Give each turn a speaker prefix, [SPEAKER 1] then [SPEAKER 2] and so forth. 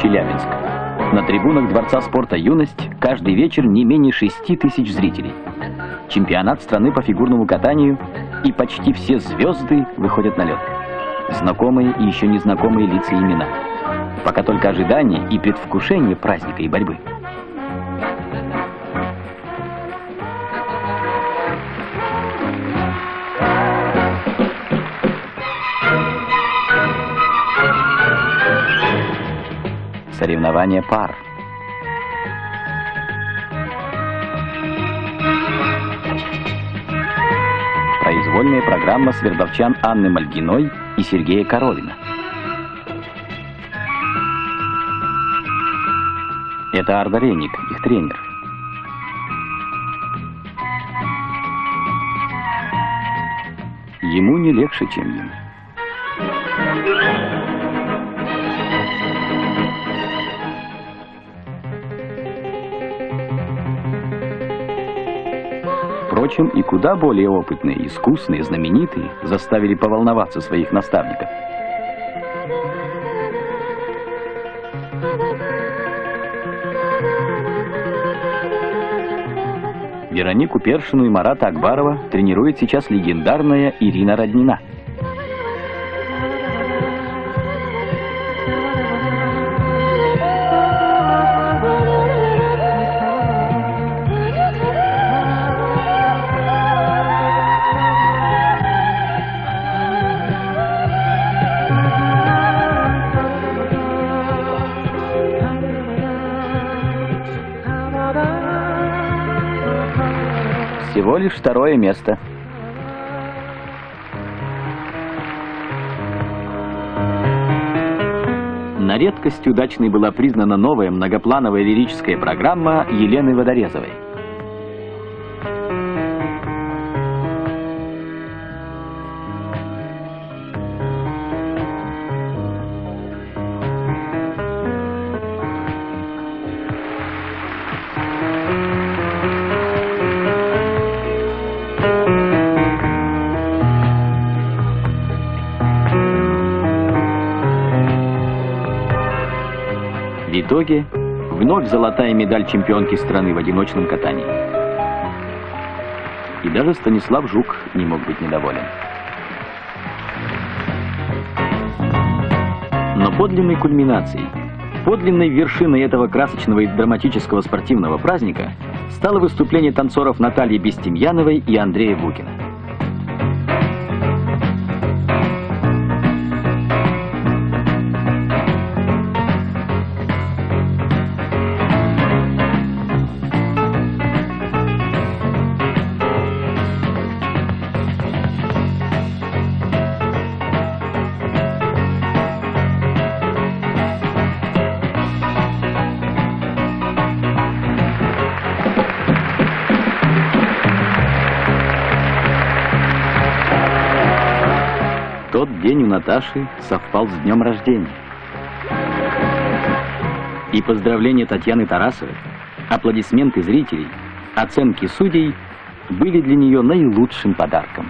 [SPEAKER 1] Челябинск. На трибунах Дворца спорта «Юность» каждый вечер не менее 6 тысяч зрителей. Чемпионат страны по фигурному катанию, и почти все звезды выходят на лед. Знакомые и еще незнакомые лица и имена. Пока только ожидание и предвкушение праздника и борьбы. Соревнования пар. Произвольная программа свердловчан Анны Мальгиной и Сергея Коровина. Это Ардареник, их тренер. Ему не легче, чем им. Впрочем, и куда более опытные, искусные, знаменитые заставили поволноваться своих наставников. Веронику Першину и Марата Акбарова тренирует сейчас легендарная Ирина Роднина. Всего лишь второе место. На редкость удачной была признана новая многоплановая лирическая программа Елены Водорезовой. В итоге вновь золотая медаль чемпионки страны в одиночном катании. И даже Станислав Жук не мог быть недоволен. Но подлинной кульминацией, подлинной вершиной этого красочного и драматического спортивного праздника стало выступление танцоров Натальи Бестемьяновой и Андрея Букина. Тот день у Наташи совпал с днем рождения. И поздравления Татьяны Тарасовой, аплодисменты зрителей, оценки судей были для нее наилучшим подарком.